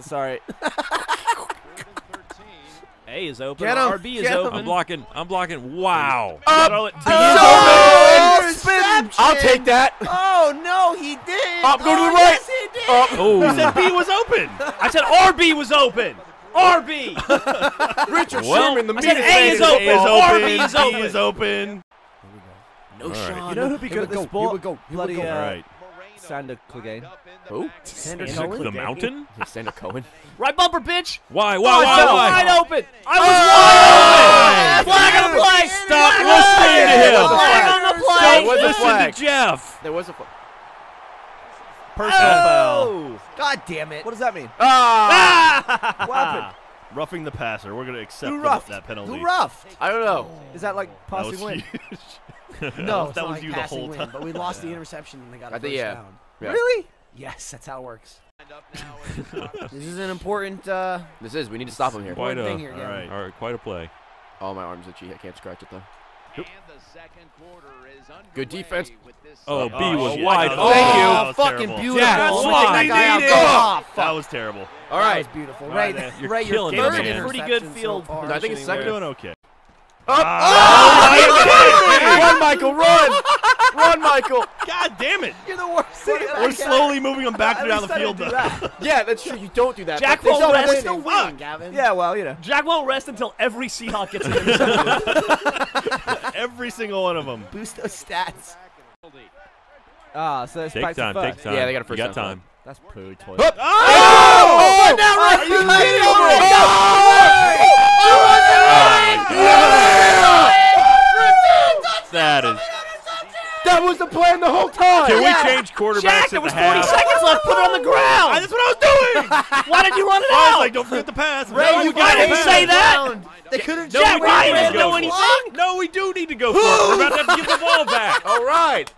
Sorry. A is open. Get him, RB is get him. open. I'm blocking. I'm blocking. Wow. Throw it to Oh, Oh, interception! I'll take that. Oh no, he did. Up, go to oh, the right. Yes, he did. Up. Oh. You said B was open. I said RB was open. RB. Richard Well, Sherman, the I said meanest A man is in the open. RB is B open. is open. No, All right. Sean. You know who'd be good at this go, Here we sport? go. Here we Bloody, go. uh, All right. Sandor Clegane. Who? Sander Is Cohen? the mountain? Yeah, Sander Cohen. Right bumper, bitch. Why? Oh, Why? I Why? wide open. I was wide open. Flag on the play. Stop There listening to him. flag. Flag on the play. was a Listen to Geoff. There was a flag. Personal foul. Oh. God damn it. What does that mean? Ah. What happened? Roughing the passer. We're going to accept Who the- roughed? that penalty. Who roughed? I don't know. Is that like That passing win? huge. No, it's that not was like you the passing whole win, time. But we lost the interception and they got a I think- first yeah. down. Yeah. Really? Yes, that's how it works. This is an important, uh, This is. We need to stop him here. Quite a- thing here, all Gavin. right. All right, quite a play. Oh, my arm's itchy. I can't scratch it though. Good defense. Oh, B Oh, was shit. wide. That open. was- Thank you. that fucking terrible. beautiful. Jack, Take that's that what guy out. needed. Go Oh, off. That was terrible. All right. That was beautiful. All Ray, right, you're Ray, your killing third it, man. Pretty good so field far. I think it's We're second. doing okay. run, Michael, run! run, Michael! God damn it. You're the worst. We're slowly moving them back At down the field. do though. that. Yeah, that's true. You don't do that. Jack won't still rest. win. Still Fuck. winning, Gavin. Yeah, well, you know. Jack won't rest until every Seahawk gets an interception. Every single one of them. Boost those stats. Ah, so it's Take time. to Take time. Yeah, they got a first You got down. time. That's poo toilet. Oh! Oh! now Are you you kidding kidding me? That is. That was the plan the whole time. Can Yeah. we change quarterbacks Jack, there was the 40 half? seconds left. Put it on the ground. That's what I was doing. Why did you run it out? I was like, don't forget the pass. Ray, No, you why got didn't the you pass. say that? They could have No, Jack we Ryan didn't didn't know go for anything. No, we do need to go for it. We're about to have to give the ball back. All right.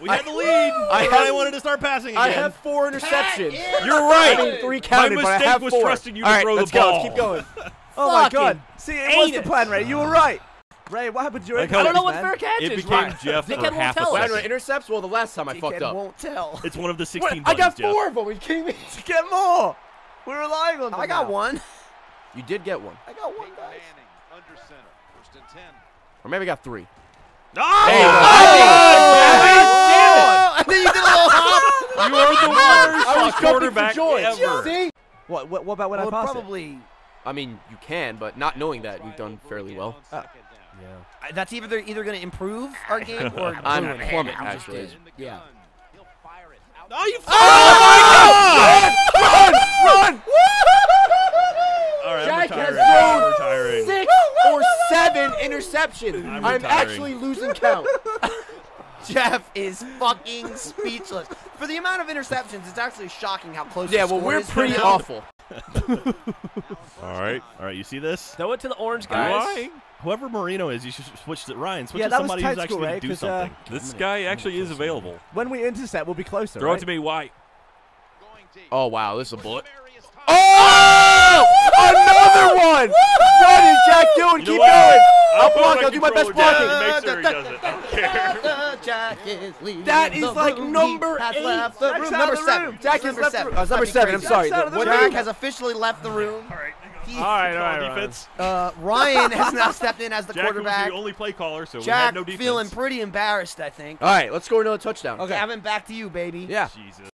We had the lead. I and have- I wanted to start passing again. I have four interceptions. You're right. I mean, three counted, My but I mistake have was four. trusting you to All right, throw the let's go. ball. Let's keep going. Oh my God. See, it was the plan, Ray. You were right. Ray, what happened to your Like I don't know what fair catch It is. became Right. Geoff Dickhead for won't half a tell us. Wait, second. intercepts? Well, the last time I fucked up. won't tell. It's one of the 16 What? I got buttons, Geoff. four of them. Are you kidding me? Get more. We're relying on them I got now. one. You did get one. I got one, guys. Or maybe I got three. Oh! Hey, Oh, and then you did a little hop. You are the worst I was jumping for quarterback joy. ever. See? What, what, what about when Well, I pass it? I mean, you can, but not knowing that, you've done fairly well. uh, That's either either going to improve our game or I'm ruin it. plummet, I'm just actually. kidding. Yeah. Oh, you Run! Run! All right, Jack I'm has retiring. I'm thrown. Six or seven interceptions. I'm I'm, actually losing count. Geoff is fucking speechless. For the amount of interceptions, it's actually shocking how close. yeah, the well, we're is pretty awful. All right. All right, you see this? Throw it to the orange guys. right. Whoever Marino is, you should switch to Ryan. Switch Yeah, to somebody tight who's actually right? going to do 'Cause, uh, something. This guy actually is available. When we intercept, we'll be closer. Throw right? it to me, White. Oh, wow, this is a bullet. Oh! Another one! What is Jack doing? You know Keep what? going. I'll I'll block. I'll do my best controller blocking. make sure he does it. I don't care. Jack is leaving That is the like room. number eight. left the Jack's room. out Number of the seven. room. Jack has number left the seven. room. Oh, it's number seven. I'm sorry. Jack's out of the What room. Jack has officially left the room. All right, all Call right, all right. defense. Uh, Ryan has now stepped in as the Jack was quarterback. the only play caller, so we Jack had no defense. feeling pretty embarrassed, I think. All right, let's score another touchdown. Okay. Gavin, back to you, baby. Yeah. Jesus.